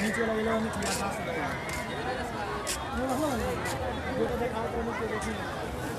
नीचे वाला ये लोगों ने किया था ये तो